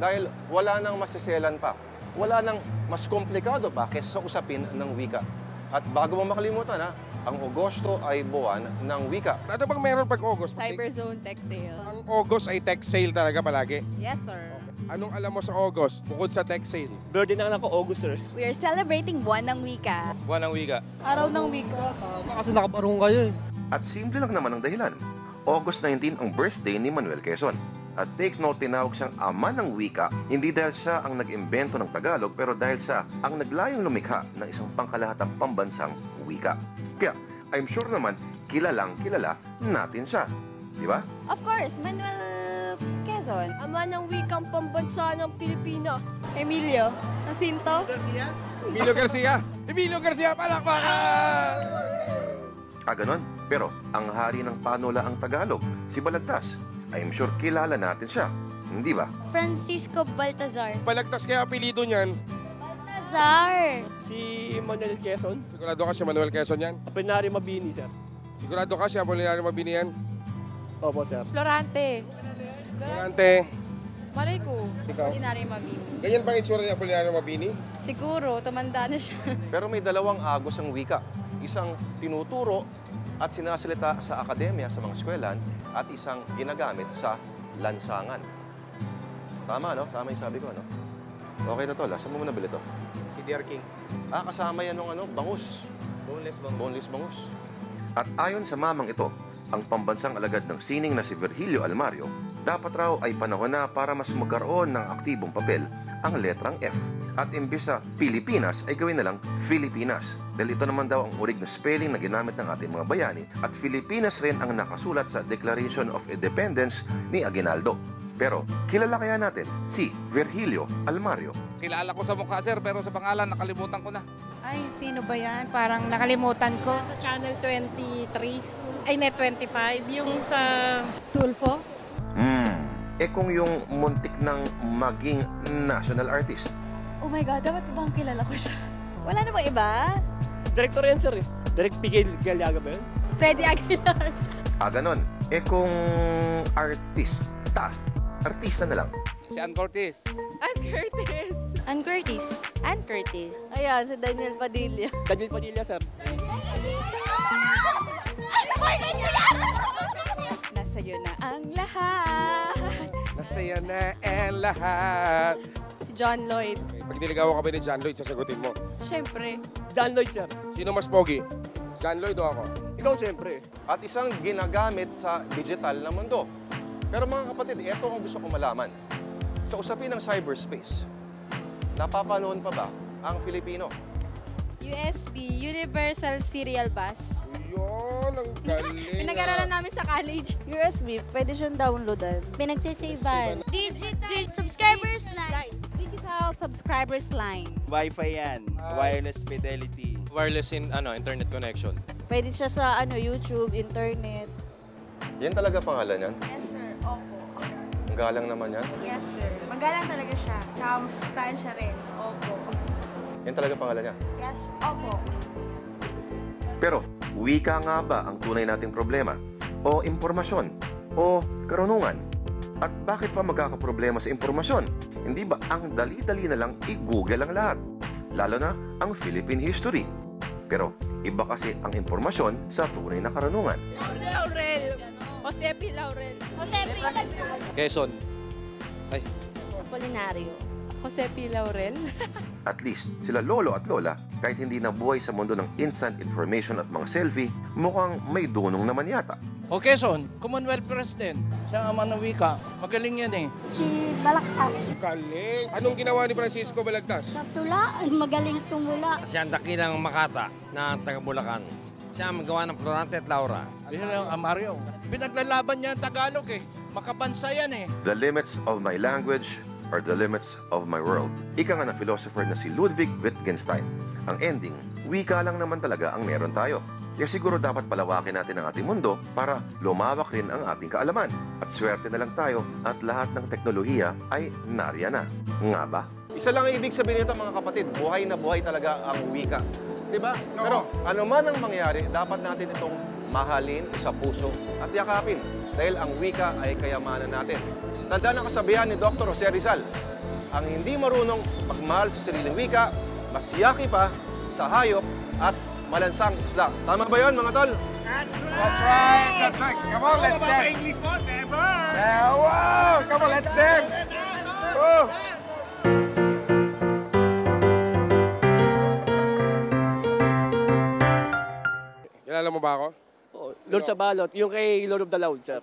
Dahil wala nang masiselan pa. Wala nang mas komplikado pa kaysa sa usapin ng wika. At bago mo makalimutan ha, ang Agosto ay buwan ng wika. Ano bang meron pag August? Cyberzone Tech Sale. Ang August ay tech sale talaga palagi. Yes, sir. Anong alam mo sa August bukod sa tech sale? Birthday na lang ako, August, sir. We are celebrating buwan ng wika. Buwan ng wika. Araw ng wika. Kasi nakabarong kayo eh. At simple lang naman ang dahilan. August 19 ang birthday ni Manuel Quezon. At take note, tinawag siyang ama ng wika, hindi dahil siya ang nag-imbento ng Tagalog, pero dahil siya ang naglayong lumikha ng isang pangkalahatang pambansang wika. Kaya, I'm sure naman, kilalang kilala natin siya. Di ba? Of course, Manuel Quezon. Ama ng wikang pambansa ng Pilipinas. Emilio Jacinto. Emilio Garcia! Emilio Garcia, palakpakan! Ah, ganon. Pero, ang hari ng panula ang Tagalog, si Balagtas. I'm sure kilala natin siya. Hindi ba? Francisco Baltazar. Palagtas kaya apelido niyan. Baltazar! Si Manuel Quezon, Sigurado ka si Manuel Quezon yan? Apenary Mabini, sir. Sigurado ka si Apolinario Mabini yan? Opo, sir. Florante. Durante, Marico. ikaw. Dinari Mabini. Ganyan bang itsura ni Apolinario Mabini? Siguro, tumanda na siya. Pero may dalawang agos ang wika. Isang tinuturo at sinasalita sa akademya, sa mga eskwelahan, at isang ginagamit sa lansangan. Tama, no? Tama yung sabi ko, no? Okay na to, la. Saan mo nabili to? Si DR King. Ah, kasama yan ng ano, bangus. Boneless bang? Boneless bangus. At ayon sa mamang ito, ang pambansang alagad ng sining na si Virgilio Almario, dapat raw ay panahon na para mas magkaroon ng aktibong papel ang letrang F. At imbis sa Pilipinas ay gawin na lang Filipinas. Dahil ito naman daw ang urig na spelling na ginamit ng ating mga bayani at Filipinas rin ang nakasulat sa Declaration of Independence ni Aguinaldo. Pero kilala kaya natin si Virgilio Almario. Kilala ko sa mukha, sir, pero sa pangalan nakalimutan ko na. Ay, sino ba yan? Parang nakalimutan ko. Sa Channel 23, ay net 25, yung sa Tulfo? Hmm, eh kung yung muntik ng maging national artist. Oh my God, dapat bang kilala ko siya? Wala na bang iba? Director yan, sir. eh. Direct Pigel Galiaga ba yun? Freddy Aguilar. Ah, ganon. Eh kung artista, artista na lang. Si Ann Cortez. Ann Curtis. Ann Curtis. Ann Curtis. Ayan, si Daniel Padilla. Daniel Padilla, sir. Nasa'yo na ang lahat. Nasaya na ang lahat. John Lloyd. Okay, pag niligawan ka ba ni John Lloyd, sasagutin mo. Siyempre. John Lloyd, sir. Sino mas pogi? John Lloyd o ako? Ikaw, siyempre. At isang ginagamit sa digital na mundo. Pero mga kapatid, ito ang gusto kong malaman. Sa usapin ng cyberspace, napapanoon pa ba ang Filipino? USB, Universal Serial Bus. Yun, ang galing. Pinag-aralan namin sa college. USB, pwede siyang downloadan. Pinagsisave Digital Subscribers Line. Digital Subscribers Line. Wi-Fi yan. Wireless fidelity. Wireless in ano, internet connection. Pwede siya sa ano YouTube, internet. Yan talaga pangalan yan? Yes, sir. Opo. Ang galang naman yan. Yes, sir. Magalang talaga siya. Tsaka sustansya rin. Opo. Yan talaga pangalan niya. Yes, opo. Pero, wika nga ba ang tunay nating problema? O impormasyon? O karunungan? At bakit pa magkakaproblema sa impormasyon? Hindi ba ang dali-dali na lang i-google ang lahat? Lalo na ang Philippine history. Pero iba kasi ang impormasyon sa tunay na karunungan. Laurel. Jose P. Laurel. Jose Quezon. Ay, Apolinario. Jose P. Laurel. At least, sila lolo at lola, kahit hindi nabuhay sa mundo ng instant information at mga selfie, mukhang may dunong naman yata. O Quezon, Commonwealth President. Siya ang ama ng wika. Magaling yan eh. Si Balaktas. Galing. Anong ginawa ni Francisco Balagtas? Sa tula, magaling tumula. Siya ang dakilang Makata na taga Bulacan. Siya ang magawa ng Florante at Laura. Yun lang ang Mario. Pinaglalaban niya ang Tagalog eh. Makabansa yan eh. The limits of my language are the limits of my world. Ika nga na philosopher na si Ludwig Wittgenstein. Ang ending, wika lang naman talaga ang meron tayo. Kaya siguro dapat palawakin natin ang ating mundo para lumawak rin ang ating kaalaman. At swerte na lang tayo at lahat ng teknolohiya ay nariyan na. Nga ba? Isa lang ang ibig sabihin nito mga kapatid, buhay na buhay talaga ang wika. Di ba? Pero ano man ang mangyari, dapat natin itong mahalin sa puso at yakapin. Dahil ang wika ay kayamanan natin. Tandaan ang kasabihan ni Dr. Jose Rizal, ang hindi marunong magmahal sa sariling wika, mas pa sa hayop at malansang isda. Tama ba yun, mga tol? That's right, that's right. Come on, let's dance. English mo, never! Yeah, wow! Come on, let's dance! Oh! Kilala mo ba ako? Oh, Lord sa balot, yung kay Lord of the Loud, sir.